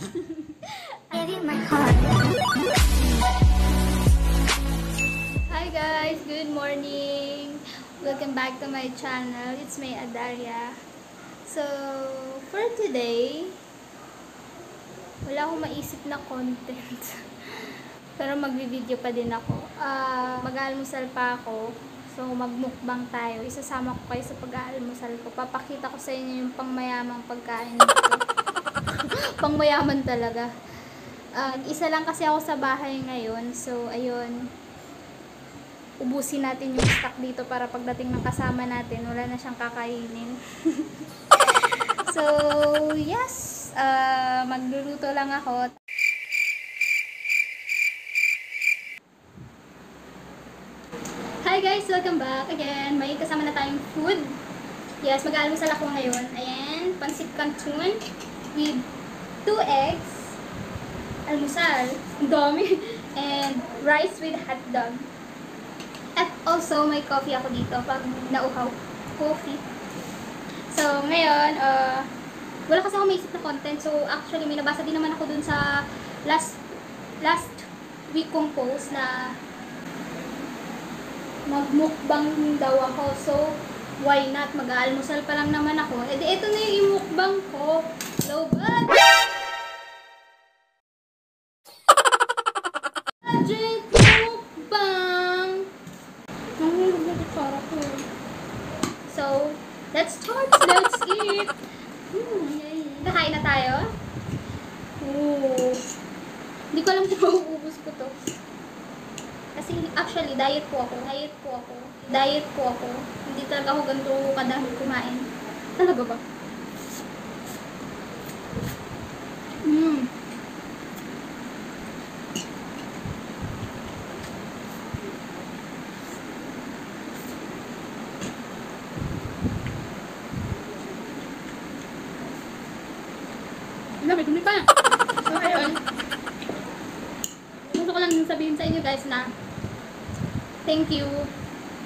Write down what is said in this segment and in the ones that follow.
Hi guys! Good morning! Welcome back to my channel. It's me, Adaria. So, for today, wala akong maisip na content. Pero magvi-video pa din ako. Ah, mag-aalmusal pa ako. So, magmukbang tayo. Isasama ko kayo sa pag-aalmusal ko. Papakita ko sa inyo yung pangmayamang pagkain dito. pangmayaman talaga. Ah, isa lang kasi ako sa bahay ngayon. So, ayun ubusin natin yung stock dito para pagdating ng kasama natin, wala na siyang kakainin. so, yes, uh, magluluto lang ako. Hi guys, welcome back again. May kasama na tayong food. Yes, mag-aalmusal ako ngayon. Ayan, pancit canton with two eggs, almusal, dami, and rice with hot dog. At also, may coffee ako dito pag nauhaw. Coffee. So, ngayon, uh, wala kasi ako maisip na content. So, actually, may nabasa din naman ako dun sa last last week kong post na magmukbang daw ako. So, why not? Mag-aalmusal pa lang naman ako. E di, ito na yung imukbang ko. Hello, bud! Budget mukbang! Nahulog na kutsara ko. So, let's start. Let's eat. Hmm, na tayo? Oo. Hindi ko alam mauubos ko to. Kasi actually, diet po ako. Diet po ako. Diet po ako. Hindi talaga ako ganito kadami kumain. Talaga ba? Hmm. Dami, dumi pa. So, ayun. Gusto ko lang sabihin sa inyo guys na thank you.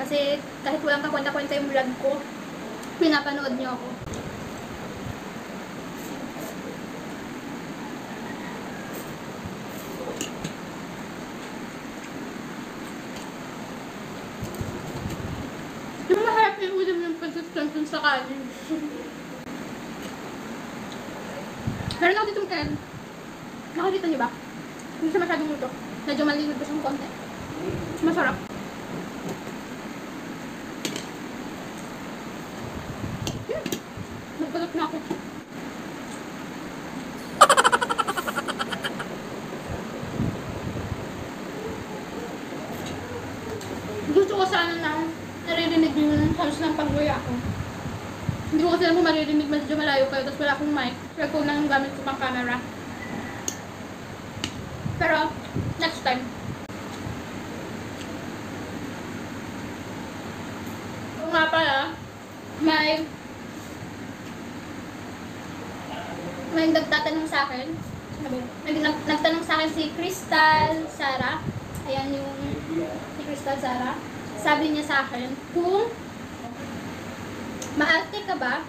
Kasi kahit walang kakwenta-kwenta yung vlog ko, pinapanood niyo ako. Yung maharap yung ulam yung consistent sa kanin. Meron ako ditong L. Nakakita niyo ba? Hindi siya masyadong luto. Medyo malinig pa siyang konti. Masarap. Hmm. Nagbalot na ako. Gusto ko sana na naririnig niyo yung sounds ng pagluya ako. Hindi ko kasi alam kung maririnig, medyo malayo kayo, tapos wala akong mic. Kaya ko na yung gamit ko pang camera. Pero, next time. Oo nga pala, may may nagtatanong sa akin. Nag, nag, nagtanong sa akin si Crystal Sara. Ayan yung si Crystal Sara. Sabi niya sa akin, kung maarte ka ba?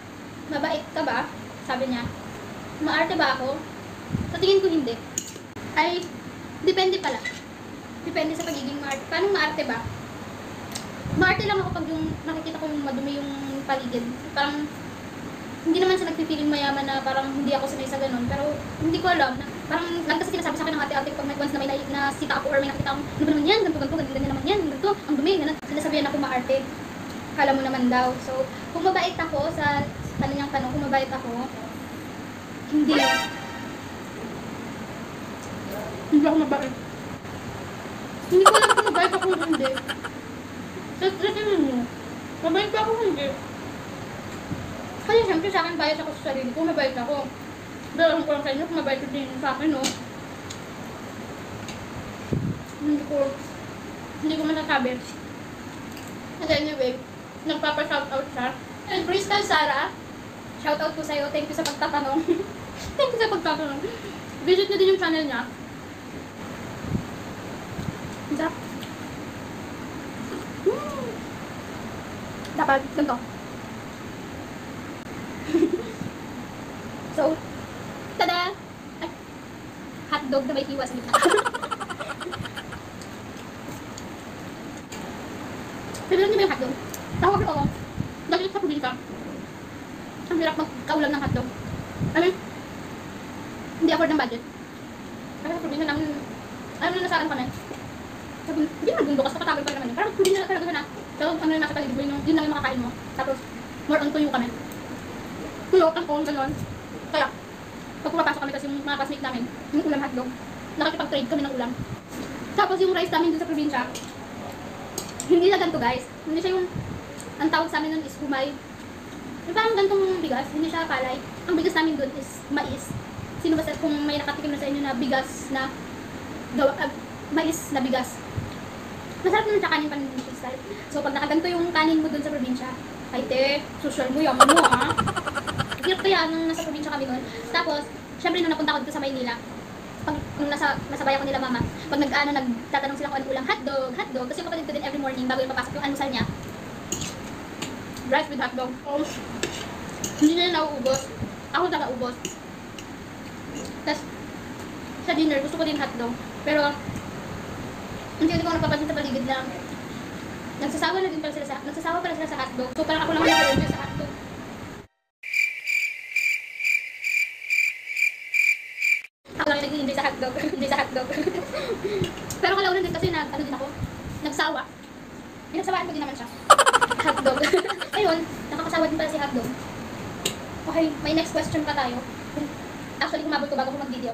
Mabait ka ba? Sabi niya. Maarte ba ako? Sa tingin ko hindi. Ay, depende pala. Depende sa pagiging maarte. Paano maarte ba? Maarte lang ako pag yung nakikita ko yung madumi yung paligid. Parang, hindi naman sa nagpipiling mayaman na parang hindi ako sanay sa ganun. Pero, hindi ko alam. Na, parang, lang kasi sinasabi sa akin ng ate-ate pag may once na may na, nasita ako or may nakita akong, ano ba naman yan, ganito, ganito, ganito, ganito naman yan, ganito, ang dumi, ganito. Sinasabihan ako maarte kala mo naman daw. So, kung mabait ako sa kanyang tanong, kung mabait ako, hindi. Hindi ako mabait. Hindi ko alam kung mabait ako hindi. Sa tingin mo, mabait ba ako hindi? Kasi syempre sa akin, bias ako sa sarili ko, mabait ako. Pero alam ko lang sa inyo kung mabait din sa akin, no? Hindi ko, hindi ko masasabi. And anyway, nagpapa-shoutout siya. And Crystal Sara, shoutout po sa'yo. Thank you sa pagtatanong. Thank you sa pagtatanong. Visit na din yung channel niya. Sarap. Mm. Dapat ganito. so, tada! Ay, hotdog na may hiwa sa gitna. Pero niyo ba yung hotdog? Tawag ko ako. Dahil sa probinsya, ang hirap magkaulam ng hotdog. I mean, hindi afford ng budget. Kasi sa probinsya namin, alam na nasaan kami. Sabi, hindi naman bundukas, kapatagal pa naman yun. Parang probinsya na talaga na. Pero ano yung nasa paligid mo, yun, lang yung makakain mo. Tapos, more on tuyo kami. Tuyo, ang kong gano'n. Kaya, pag pumapasok kami kasi yung mga classmate namin, yung ulam hotdog, nakikipag-trade kami ng ulam. Tapos yung rice namin dun sa probinsya, hindi na ganito guys. Hindi siya yung, ang tawag sa amin nun is humay. Yung parang gantong bigas, hindi siya palay. Ang bigas namin dun is mais. Sino ba sa, kung may nakatikim na sa inyo na bigas na gawa, ah, mais na bigas. Masarap naman siya kanin panindig style. So pag nakaganto yung kanin mo dun sa probinsya, ay te, social mo, yaman mo ha. Hirap kaya nung nasa probinsya kami noon. Tapos, syempre nung napunta ako dito sa Maynila, pag nung nasa masabay ako nila mama, pag nag ano nagtatanong sila kung ano ulam, hotdog, hotdog. Kasi yung kapatid ko din every morning bago yung papasok yung almusal niya. Rice with hotdog. Oh. Hindi na nauubos. Ako nakaubos. Tapos, sa dinner, gusto ko din hotdog. Pero, hindi ko napapansin sa paligid na nagsasawa na din pala sila sa, nagsasawa pala sila sa hotdog. So, parang ako lang yung sa hotdog. Ako lang nag-enjoy sa hotdog. Hindi sa hotdog. Pero kalaunan din kasi nag, ano din ako, nagsawa. Pinagsawaan ko din naman siya. Hotdog. Ayun, nakakasawa din pala si hotdog. Okay, may next question pa tayo. Actually, humabol ko bago ko mag-video.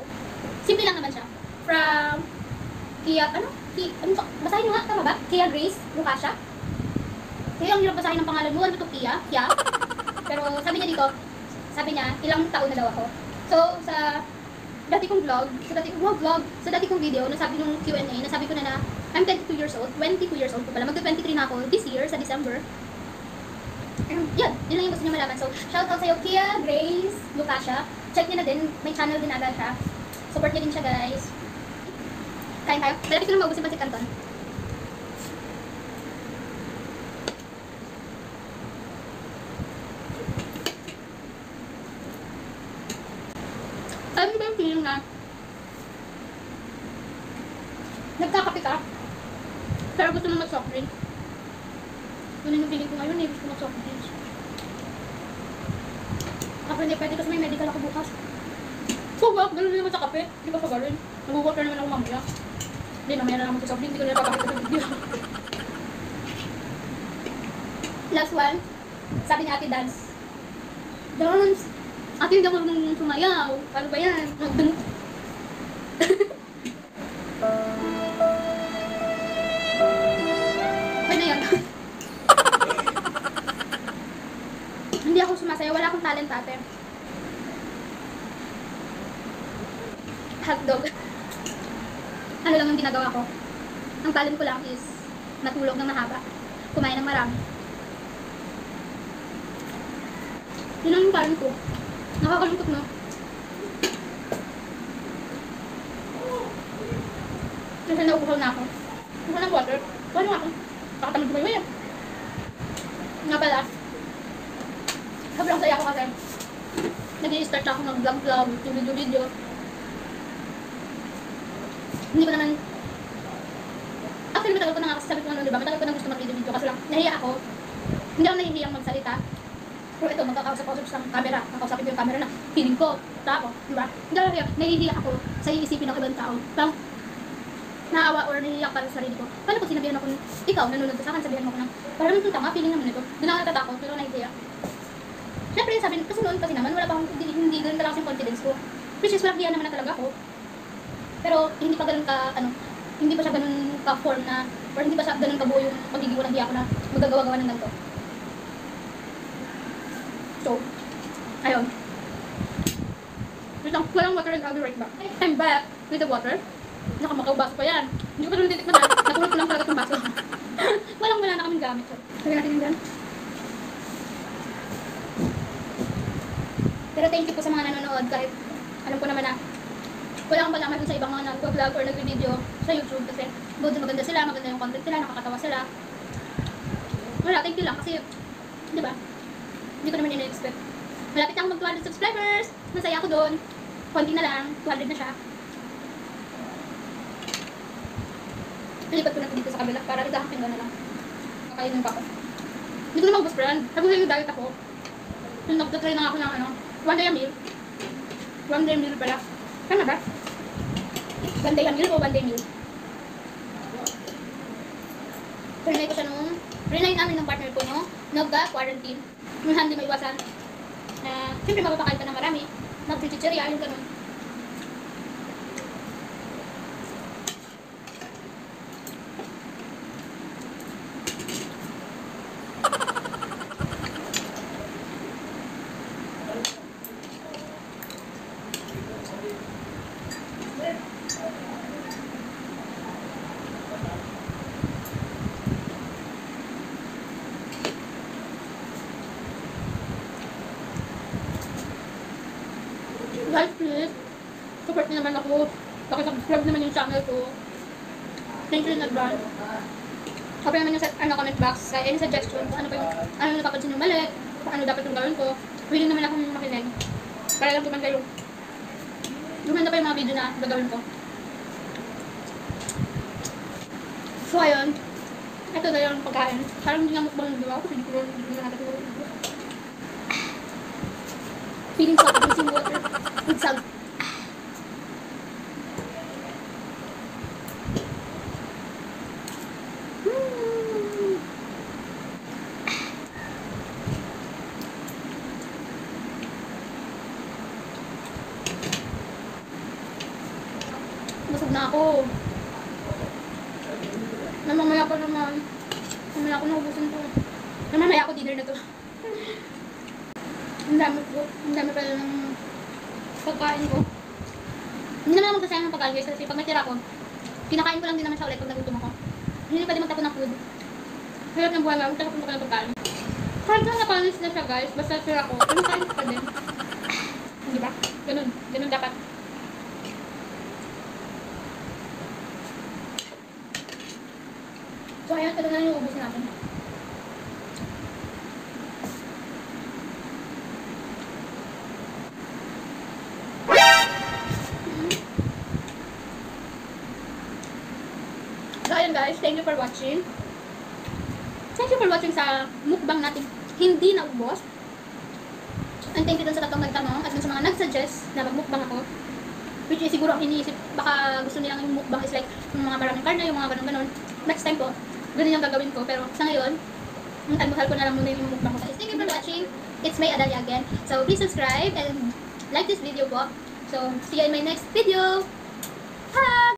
Simple lang naman siya. From Kia, ano? Kia, ano to? Basahin nga, tama ba? Kia Grace Lucasha. Kaya ang hirap basahin ng pangalan mo. Ano to, Kia? Kia? Pero sabi niya dito, sabi niya, ilang taon na daw ako. So, sa dati kong vlog, sa dati kong vlog, sa dati kong video, nasabi nung Q&A, nasabi ko na na, I'm 22 years old, 22 years old ko pala, magka-23 na ako this year, sa December. Um, yun, yun lang yung gusto niyo malaman. So, shout out sa'yo, Kia, Grace, Lucasha. Check niyo na din, may channel din agad siya. Support niyo din siya, guys. Kain tayo. Malapit ko na maubos yung pancit canton. Alam niyo ba yung feeling na nagkakape ka, pero gusto mo mag-soft drink? Yun yung feeling ko ngayon eh, gusto ko mag-soft drinks. Ako hindi pwede kasi may medical ako bukas. Ganun din naman sa kape. Hindi ko sa gawin. Nag-work na naman ako mamaya. Hindi, mamaya na naman sa drink. Hindi ko na napapakita sa video. Last one. Sabi ni Ate Dance. Dance! Ate, hindi ako nung sumayaw. Paano ba yan? Nagdun... okay na yan. hindi ako sumasayaw. Wala akong talent, ate. Hotdog. ano lang yung ginagawa ko. Ang talent ko lang is natulog ng mahaba. Kumain ng marami. Yun yung talent ko. Nakakalungkot, no? Kasi nauuhaw na ako. Gusto ng water. Paano ako? Nakatamad ko yun. Nga pala, sobrang saya ko kasi nag-i-start ako mag-vlog-vlog, video-video. Hindi ko naman Actually, matagal ko na nga kasi sabi ko ano, di ba? Matagal ko na gusto mag-video-video kasi lang, nahiya ako. Hindi ako nahihiyang magsalita. Pero ito, magkakausap-usap sa camera. Kakausapin ko yung camera na feeling ko. Tapo, di ba? Hindi ako nahihiya. Ako sa iisipin ng ibang tao. Parang, naawa or nahihiya para sa sarili ko. Paano kung sinabihan ako, ikaw, nanonood sa akin, sabihan mo ko ng, parang nung tama, feeling naman ito. Doon ako natatakot, pero nahihiya. Siyempre, sabi, kasi noon kasi naman, wala pa akong, hindi, hindi ganun talaga yung confidence ko. Which is, hiya naman na talaga ako. Pero, hindi pa ganun ka, ano, hindi pa siya ganun ka-form na, or hindi pa siya ganun kabuo yung pagiging walang hiya ko na magagawa-gawa ng ganito. So, ayun. Wait lang, walang water and I'll be right back. I'm back with the water. Nakamakaw pa yan. Hindi ko pa naman titikman na. Natulog ko lang talaga itong baso. walang wala na kaming gamit. So, lagyan natin yung dyan. Pero thank you po sa mga nanonood kahit alam ko naman na wala akong malaman sa ibang mga nag-vlog or nag-video sa YouTube kasi good maganda sila, maganda yung content sila, nakakatawa sila. Wala, thank you lang kasi, di ba? Hindi ko naman yun na-expect. Malapit na ako mag 200 subscribers. Masaya ako doon. Konti na lang. 200 na siya. Pilipat ko na dito sa kabila para idahapin ko na lang. Kakainin pa ako. Hindi ko na maubos, friend. Sabi ko yung diet ako. Yung nagtatry na ako ng ano, one day a meal. One day meal pala. Tama ba? One day a meal o one day meal? Trinay ko siya nung, trinay namin ng partner ko, no? Nagka-quarantine. Yung hindi maiwasan. Na, siyempre mapapakain ka ng marami. Magchichichirya, yung ganun. Guys, please. Support niyo naman ako. Pakisubscribe naman yung channel ko. Thank you in advance. Sabi naman yung sa ano, comment box sa any suggestion kung ano pa yung ano napapansin yung mali, kung ano dapat yung gawin ko. Willing naman akong makinig. Para lang gumanda yung gumanda pa yung mga video na gagawin ko. So ayun, ito na yung pagkain. Parang hindi nga mukbang yung gawa ko, hindi ko rin hindi natin yung Feeling ako drinking water with salt. Mm. Busog na ako. Namamaya pa naman. Mamaya ako naubusin to. Namamaya ako dinner na to. Ang dami ko. Ang dami pala ng pagkain ko. Hindi naman ako magsasayang ng pagkain guys kasi pag may tira ko, kinakain ko lang din naman siya ulit pag nagutom ako. Hindi na pwede magtapon ng food. Hirap ng buhay nga, magtapon ko ng pagkain. Kahit na napanis na siya guys, basta tira ko, kinakain ko pa din. Di ba? Ganun. Ganun dapat. Ito na yung ubus natin. So guys, thank you for watching. Thank you for watching sa mukbang natin hindi na ubos. And thank you dun sa tatlong nagtanong at dun sa mga nagsuggest na magmukbang ako. Which is siguro ang iniisip, baka gusto nilang yung mukbang is like yung mga maraming karne, yung mga ganun-ganun. Next time po, ganun yung gagawin ko. Pero sa ngayon, ang almuhal ko na lang muna yung mukbang ko. Thank you for watching. It's May Adalia again. So please subscribe and like this video po. So see you in my next video.